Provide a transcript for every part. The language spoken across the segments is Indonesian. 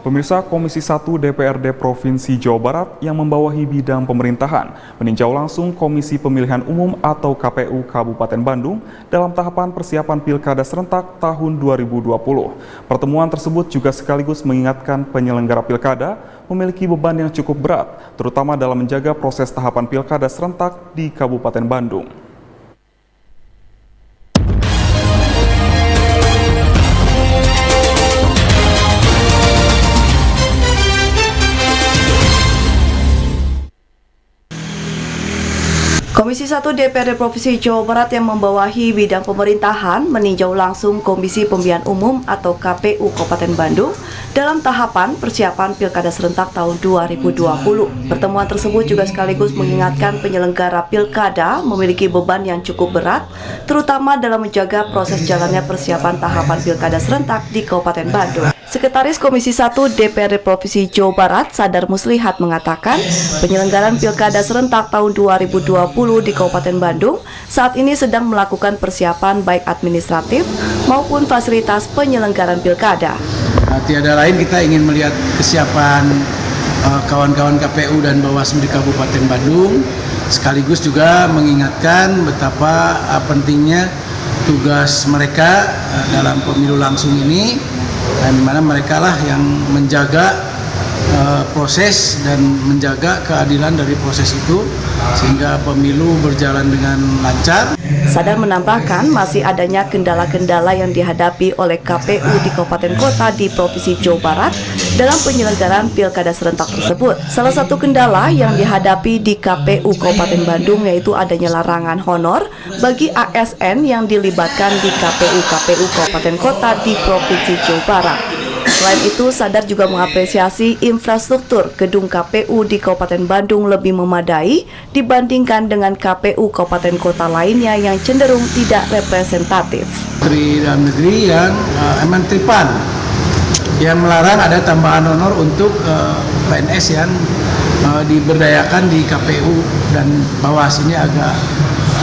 Pemirsa Komisi 1 DPRD Provinsi Jawa Barat yang membawahi bidang pemerintahan meninjau langsung Komisi Pemilihan Umum atau KPU Kabupaten Bandung dalam tahapan persiapan Pilkada serentak tahun 2020. Pertemuan tersebut juga sekaligus mengingatkan penyelenggara Pilkada memiliki beban yang cukup berat, terutama dalam menjaga proses tahapan Pilkada serentak di Kabupaten Bandung. Komisi 1 DPRD Provinsi Jawa Barat yang membawahi bidang pemerintahan meninjau langsung Komisi Pemilihan Umum atau KPU Kabupaten Bandung dalam tahapan persiapan Pilkada serentak tahun 2020. Pertemuan tersebut juga sekaligus mengingatkan penyelenggara Pilkada memiliki beban yang cukup berat, terutama dalam menjaga proses jalannya persiapan tahapan Pilkada serentak di Kabupaten Bandung. Sekretaris Komisi 1 DPRD Provinsi Jawa Barat, Sadar Muslihat mengatakan, penyelenggaraan Pilkada serentak tahun 2020 di Kabupaten Bandung saat ini sedang melakukan persiapan baik administratif maupun fasilitas penyelenggaraan Pilkada. Nah, tiada lain kita ingin melihat kesiapan uh, kawan-kawan uh, KPU dan Bawaslu di Kabupaten Bandung, sekaligus juga mengingatkan betapa uh, pentingnya tugas mereka uh, dalam pemilu langsung ini. Dan mana mereka lah yang menjaga uh, proses dan menjaga keadilan dari proses itu sehingga pemilu berjalan dengan lancar. Sadar menambahkan masih adanya kendala-kendala yang dihadapi oleh KPU di kabupaten kota di Provinsi Jawa Barat dalam penyelenggaraan pilkada serentak tersebut. Salah satu kendala yang dihadapi di KPU Kabupaten Bandung yaitu adanya larangan honor bagi ASN yang dilibatkan di KPU-KPU Kabupaten Kota di Provinsi Jawa Barat. Selain itu, Sadar juga mengapresiasi infrastruktur gedung KPU di Kabupaten Bandung lebih memadai dibandingkan dengan KPU Kabupaten Kota lainnya yang cenderung tidak representatif. Menteri Dalam Negeri yang uh, emang tripan yang melarang ada tambahan honor untuk uh, eh, PNS yang uh, diberdayakan di KPU dan bawah sini agak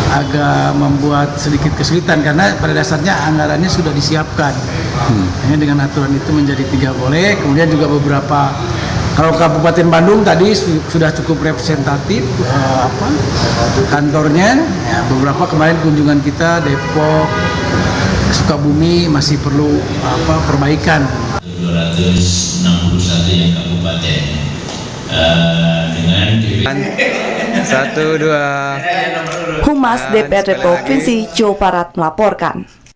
agak membuat sedikit kesulitan karena pada dasarnya anggarannya sudah disiapkan. Hmm. Hanya dengan aturan itu menjadi tiga boleh. Kemudian juga beberapa kalau Kabupaten Bandung tadi sudah cukup representatif uh, apa kantornya. Ya, beberapa kemarin kunjungan kita Depok, Sukabumi masih perlu apa perbaikan. 261 yang kabupaten uh, dengan satu dua Humas DPRD Provinsi Jawa Barat melaporkan.